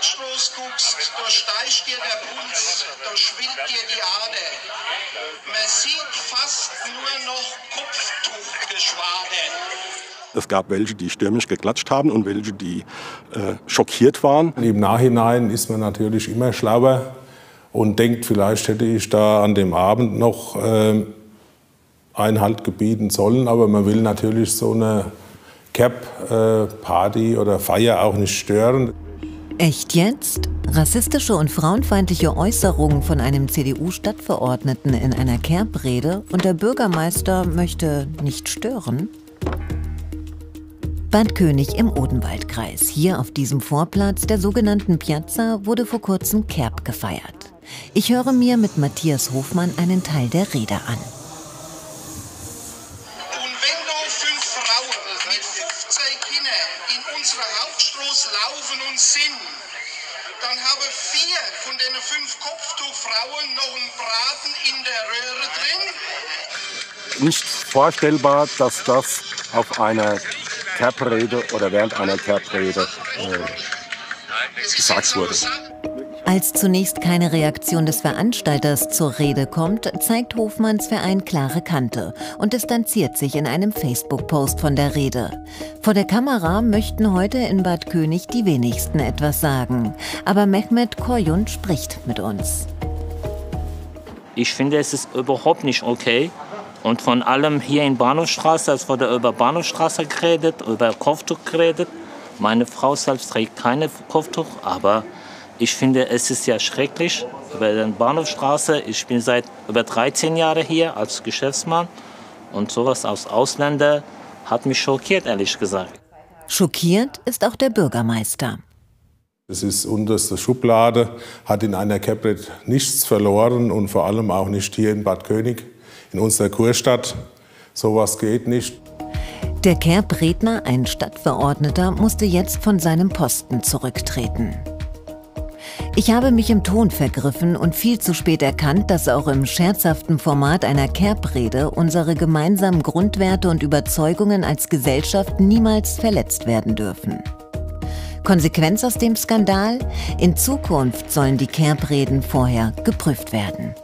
Hauptstraße guckst, da steigt dir der Puls, da schwillt dir die Ader. Man sieht fast nur noch Kopftuchgeschwader. Es gab welche, die stürmisch geklatscht haben und welche, die äh, schockiert waren. Im Nachhinein ist man natürlich immer schlauer und denkt, vielleicht hätte ich da an dem Abend noch äh, Einhalt gebieten sollen. Aber man will natürlich so eine Cap-Party oder Feier auch nicht stören. Echt jetzt? Rassistische und frauenfeindliche Äußerungen von einem CDU-Stadtverordneten in einer Kerb-Rede und der Bürgermeister möchte nicht stören? Bad König im Odenwaldkreis. Hier auf diesem Vorplatz der sogenannten Piazza wurde vor kurzem Kerb gefeiert. Ich höre mir mit Matthias Hofmann einen Teil der Rede an. Und wenn da fünf Frauen mit 15 Kindern in unserer Hauptstraße laufen und sind, dann haben vier von den fünf Kopftuchfrauen noch einen Braten in der Röhre drin. Nicht vorstellbar, dass das auf einer Kerbrede oder während einer Kerbrede äh, gesagt wurde. Als zunächst keine Reaktion des Veranstalters zur Rede kommt, zeigt Hofmanns Verein klare Kante und distanziert sich in einem Facebook-Post von der Rede. Vor der Kamera möchten heute in Bad König die wenigsten etwas sagen. Aber Mehmet Koyun spricht mit uns. Ich finde, es ist überhaupt nicht okay. Und von allem hier in Bahnhofstraße, es wurde über Bahnhofstraße geredet, über Kopftuch geredet. Meine Frau selbst trägt keine Kopftuch, aber ich finde, es ist ja schrecklich über die Bahnhofstraße. Ich bin seit über 13 Jahren hier als Geschäftsmann und sowas aus Ausländer hat mich schockiert, ehrlich gesagt. Schockiert ist auch der Bürgermeister. Es ist unterste Schublade, hat in einer Capret nichts verloren und vor allem auch nicht hier in Bad König, in unserer Kurstadt. Sowas geht nicht. Der Kerb-Redner, ein Stadtverordneter, musste jetzt von seinem Posten zurücktreten. Ich habe mich im Ton vergriffen und viel zu spät erkannt, dass auch im scherzhaften Format einer Kerbrede unsere gemeinsamen Grundwerte und Überzeugungen als Gesellschaft niemals verletzt werden dürfen. Konsequenz aus dem Skandal? In Zukunft sollen die Kerbreden vorher geprüft werden.